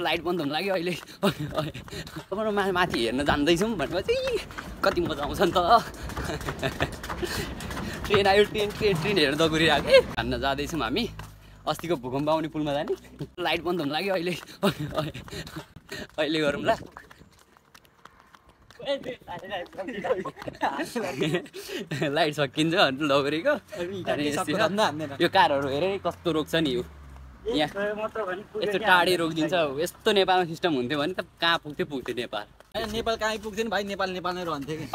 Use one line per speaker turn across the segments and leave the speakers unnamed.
Light बन्द हुनु लाग्यो अहिले। मा माथि हेर्न जाँदैछौँ भनेपछि कति मजा आउँछ नि त। ट्रेन आयो ट्रेन ट्रेन ट्रेन हेर्न दगुरिरहेको है। हान्न जाँदैछौँ हामी। अस्तिको भूकम्प आउने पुलमा जाने। लाइट बन्द हुनु लाग्यो अहिले। अहिले गरौँ ल लाइट सकिन्छ छ। यो कारहरू हेरेर कस्तो रोक्छ नि यो। यहाँ यस्तो टाढे रोकिदिन्छ यस्तो नेपालमा सिस्टम हुन्थ्यो भने त कहाँ पुग्थ्यो पुग्थ्यो नेपाल।
नेपाल कहाँ आइपुग्थ्यो नि भाइ? नेपाल नेपाल नै रहन्थ्यो कि।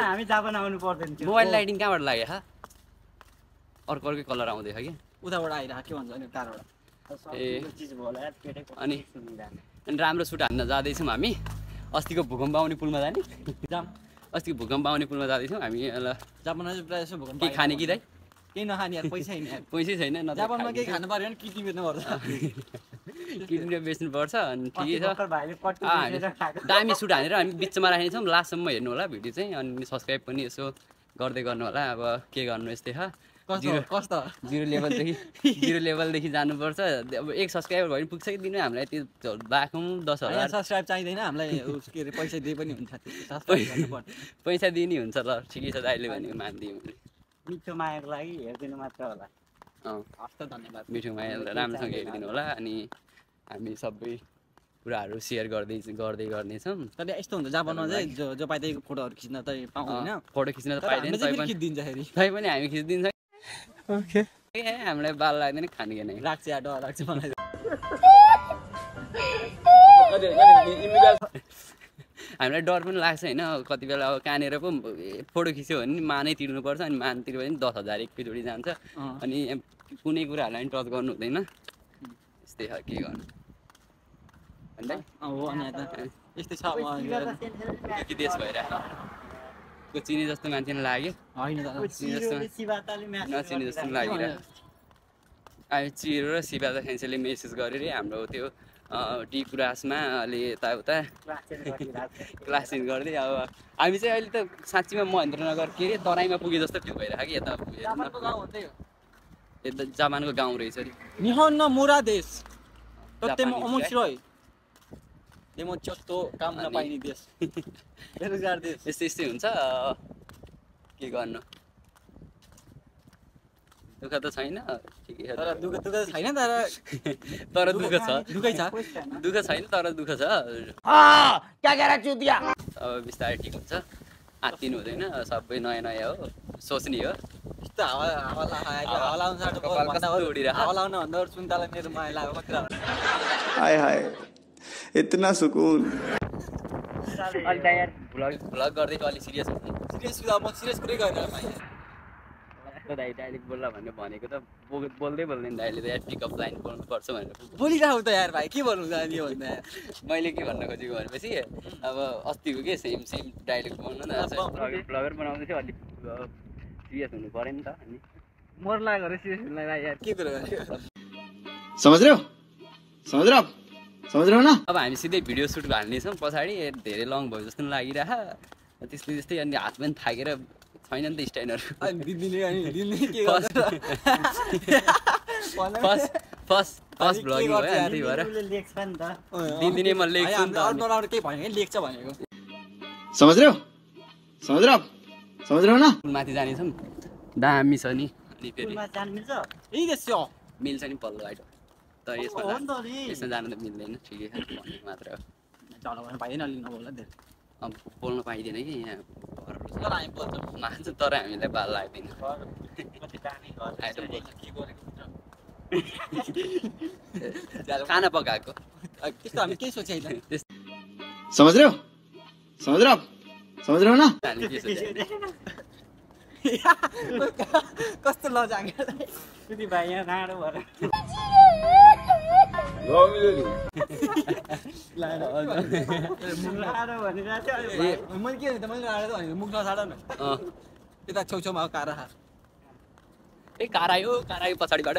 हामी जापान आउनु पर्दैन थियो।
मोबाइल लाइटिङ कहाँबाट लाग्यो हा? अर्को अर्कै कलर आउँदैछ कि?
उताबाट आइरहेको के भन्छ अनि कारबाट
ए।
चिज भयो होला यार, पेटै
अनि राम्रो सुट हान्न जाँदैछौँ हामी। अस्तिको भूकम्प आउने पुलमा जाने।
जाम।
अस्तिको भूकम्प आउने पुलमा जाँदैछौँ हामी।
चाहिँ प्रायः जस्तो भूकम्प
के खाने कि दाइ?
केही नखाने यार पैसा छैन
पैसै छैन
जापानमा केही
खाने।
पऱ्यो भने किडनी बेच्नुपर्छ
किनेर बेच्नुपर्छ अनि ठिकै छ। दामी सुट हानेर हामी बिचमा राखेको छौँ। लास्टसम्म हेर्नु होला भिडियो चाहिँ अनि सब्सक्राइब पनि यसो गर्दै गर्नु होला। अब के गर्नु यस्तै छ?
कस्तो?
जिरो
कस्तो?
जिरो लेभलदेखि जिरो लेभलदेखि जानुपर्छ। अब एक सब्सक्राइबर भयो भने पुग्छ कि दिनु? हामीलाई त्यो लाखौँ दस हजार।
सब्सक्राइब चाहिँदैन। हामीलाई के अरे पैसा दिए पनि हुन्छ।
पैसा दिने हुन्छ ल ठिकै छ दाइले भनेको मानिदियो मैले
मिठो मायाको लागि हेरिदिनु मात्र होला।
अँ।
हस्त धन्यवाद।
मिठो माया राम्रोसँग हेरिदिनु होला अनि हामी सबै कुराहरू सेयर गर्दै गर्दै गर्नेछौँ।
तर यस्तो हुन्छ जापानमा चाहिँ जो जो पाइ त्यही फोटोहरू खिच्न चाहिँ पाउँदैन।
फोटो खिच्न त पाइँदैन तै
खिचिदिन्छ फेरि।
तै पनि हामी खिचिदिन्छ। ए हामीलाई बाल लाग्दैन खाने कि नै?
राख्छ या डर राख्छ मलाई।
हामीलाई डर पनि लाग्छ होइन। कति बेला अब कहाँनिर पो ए, फोटो खिच्यो भने मानै तिर्नुपर्छ अनि मान तिर्यो भने दस हजार एकैचोटि जान्छ। अनि कुनै कुराहरूलाई पनि टच गर्नु हुँदैन। यस्तै छ के गर्नु।
यस्तै छ अब
के देश भइरहेको। को चिने जस्तो मान्छे नै लाग्यो
त
नचिने जस्तो लागिरहेको हामी चिरो र शिवा खेन्सेले मेसेज अरे हाम्रो त्यो डी कुरासमा अलि यताउता क्लास चेन्ज गर्दै अब हामी चाहिँ अहिले त साँच्चीमा महेन्द्रनगर के अरे तराईमा पुगे जस्तो फिल भइरहेको कि यता यता जापानको गाउँ रहेछ अरे।
निहन न मुरा देश। काम नपाइने देश। बेरोजगार देश।
यस्तै यस्तै हुन्छ। के गर्नु? दुःख त छैन। ठिकै छ।
तर दुःख दुःख त छैन तर
तर दुःख छ।
दुःखै छ।
दुःख छैन। तर दुःख छ। अब बिस्तारै ठिक हुन्छ। आत्तिनु हुँदैन सबै नयाँ नयाँ हो। सोच्ने हो।
यस्तो हावा लाउनु
उडिरहेको।
लाउनु भन्दा मेरो माया लाग्यो कति राम्रो।
हाय हाय। इतना सुकून।
अलि त यार भ्लग अलिक सिरियस हुन्छ
सिरियस कुरा म सिरियस कुरै माया।
त दाइ डाइरेक्ट बोल्ला भनेर भनेको त बो- बोल्दै बोल्दैन दाइले त यार पिकअप लाइन बोल्नुपर्छ भनेर।
बोलिरहेको त यार भाइ के भन्नु त अनि यो भन्दा
मैले के भन्न खोजेको भनेपछि अब अस्तिको के सेम सेम डाइलेक्ट बोल्नु न
अब-
ब्लगर बनाउँदै थियो अलिक सिरियस हुनु पऱ्यो नि त अनि।
मर लाग्यो अरे सिरियस हुनु लाग्यो यार। के कुरो गर्यो?
समझ रहे हो समझ रहे हो आप समझ रहे हो ना?
अब हामी सिधै भिडियो सुट हाल्नेछौँ पछाडि धेरै लङ भयो जस्तो पनि लागिरह त्यस्तै त्यस्तै अनि हात पनि थाकेर छैन नि त स्ट्यान्डहरू
अनि दिदीले अनि दिदीले के गर्छ?
फर्स्ट फर्स्ट फर्स्ट भ्लगिङ भयो अनि? त्यही भएर। म लेख्छु नि त।
नराम्रो केही भनेको नि, लेख्छ भनेको
समझ रहे हो समझ रहे हो आप समझ रहे हो ना?
माथि जानेछौँ। दामी छ नि। अनि फेरि
मिल्छ?
नि पल्लो बाटो तर यसमा जानु त मिल्दैन। ठिकै छ भनेको मात्र हो।
पाइँदैन अलि नबोल्दा धेरै।
अब बोल्नु पाइँदैन कि यहाँ।
तर हामी बोल्छौँ
मान्छ तर हामीलाई बाल लाग्दैन खाना पकाएको
त्यस्तो हामी केही सोचेको छैन
त्यस्तो
समझ रहे हो? समझ रहे हो? समझ रहे हो ना?
कस्तो लजाङ
भाइ यहाँ राँडो भएर।
यता छेउछेउमा कारा
ए कार आयो कार आयो पछाडिबाट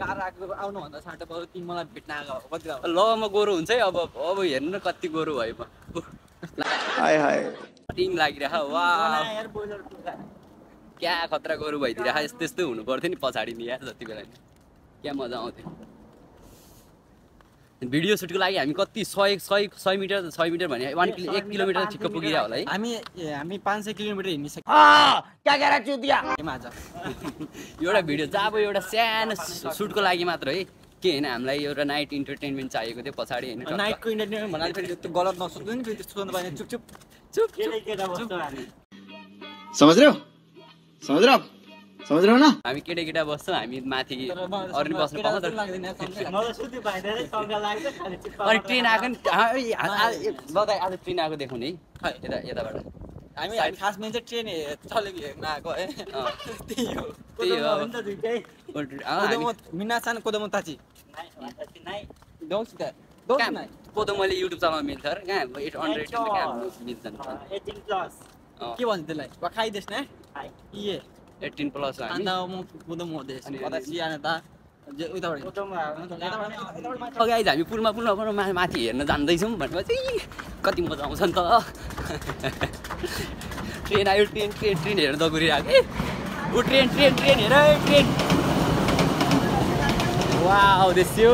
कार आएको आउनुभन्दा साटो पऱ्यो तिमी मलाई भेट्न आएको कति
ल म गोरु हुन्छ है अब अब हेर्नु न कति गोरु भयो म टिङ लागिरह वा क्या खतरा गोरु भइदिएर यस्तो त्यस्तो हुनु पर्थ्यो नि पछाडि नि या जति बेला नि क्या मजा आउँथ्यो। भिडियो सुटको लागि हामी कति सय सय सय मिटर सय मिटर भने वान किलो एक किलोमिटर ठिक्क पुगिरह होला है।
हामी हामी पाँच सय किलोमिटर हिँडिसक्यौँ
एउटा भिडियो चाहिँ अब एउटा सानो सु- सुटको लागि मात्र है। के होइन हामीलाई एउटा नाइट इन्टरटेनमेन्ट चाहिएको थियो पछाडि होइन
नाइटको इन्टरटेनमेन्ट भन्नाले फेरि त्यो गलत नसोच्नु नि फेरि त्यस्तो चुप चुप।
चुप
समझ रहे हो? समझ रहे हो? आप समझ रहे हो ना?
हामी केटाकेटा बस्छौँ हामी माथि अरू नि बस्नु
केटा
पाउँछ। अनि ट्रेन आएको नि आज ट्रेन आएको देखाउने है। यता यताबाट।
हामी खास मेन चाहिँ ट्रेन हे- चलेको हेर्न आएको है।
अँ।
त्यही हो।
त्यही हो।
मिनासान कोदोमो ताची।
नाइ भनेपछि नाइ
दौसित दौस
कहाँ
नाइ
कोदो मैले युट्युब चलाउनु मिल्छ र कहाँ एट हन्ड्रेड मिल्छ
के भन्छ त्यसलाई? खाइदेस् न।
एट्टिन प्लस हामी
अन्त म
अगाडि हामी पुलमा पुलमा पुलमा माथि हेर्न जाँदैछौँ भनेपछि "इ, कति मजा आउँछ नि त ट्रेन आयो ट्रेन ट्रेन ट्रेन हेर्न दगुरिरहेको ऊ ट्रेन ट्रेन ट्रेन हेर ट्रेन वा आउँदैछु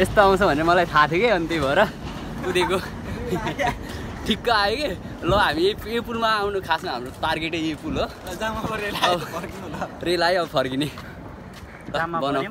यस्तो आउँछ भनेर मलाई थाहा थियो कि अनि त्यही भएर कुदेको ठिक्क आयो कि? ल हामी यही यो पुलमा आउनु खासमा हाम्रो टार्गेटै यही पुल हो। रेल आयो अब फर्किने बनाऊ।